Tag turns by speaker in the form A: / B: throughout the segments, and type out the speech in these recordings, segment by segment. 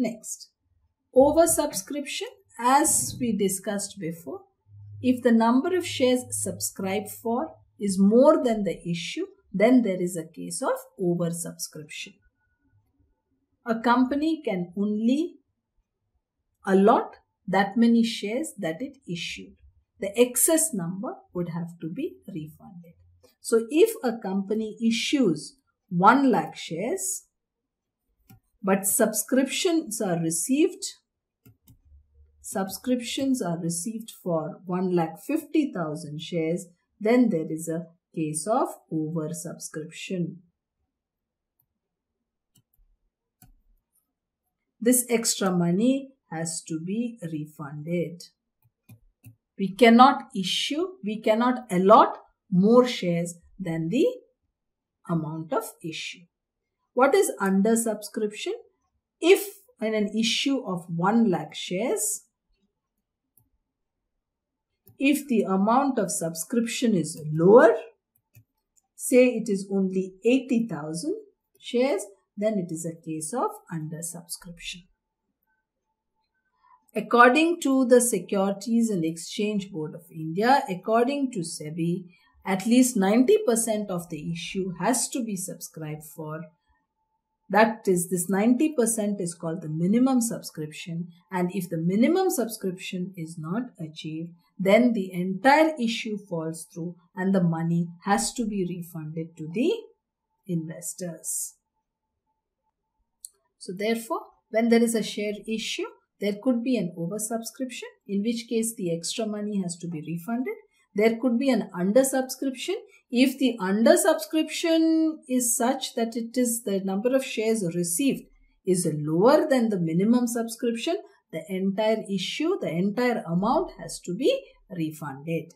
A: Next, oversubscription as we discussed before. If the number of shares subscribed for is more than the issue, then there is a case of oversubscription. A company can only allot that many shares that it issued. The excess number would have to be refunded. So if a company issues 1 lakh shares, but subscriptions are received, subscriptions are received for 1 lakh 50,000 shares, then there is a case of oversubscription. This extra money has to be refunded. We cannot issue, we cannot allot more shares than the amount of issue. What is under subscription? If in an issue of 1 lakh shares, if the amount of subscription is lower, say it is only 80,000 shares, then it is a case of under subscription. According to the Securities and Exchange Board of India, according to SEBI, at least 90% of the issue has to be subscribed for. That is, this 90% is called the minimum subscription. And if the minimum subscription is not achieved, then the entire issue falls through and the money has to be refunded to the investors. So therefore, when there is a share issue, there could be an oversubscription, in which case the extra money has to be refunded. There could be an undersubscription. If the undersubscription is such that it is the number of shares received is lower than the minimum subscription, the entire issue, the entire amount has to be refunded.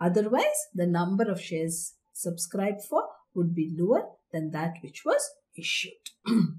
A: Otherwise, the number of shares subscribed for would be lower than that which was issued.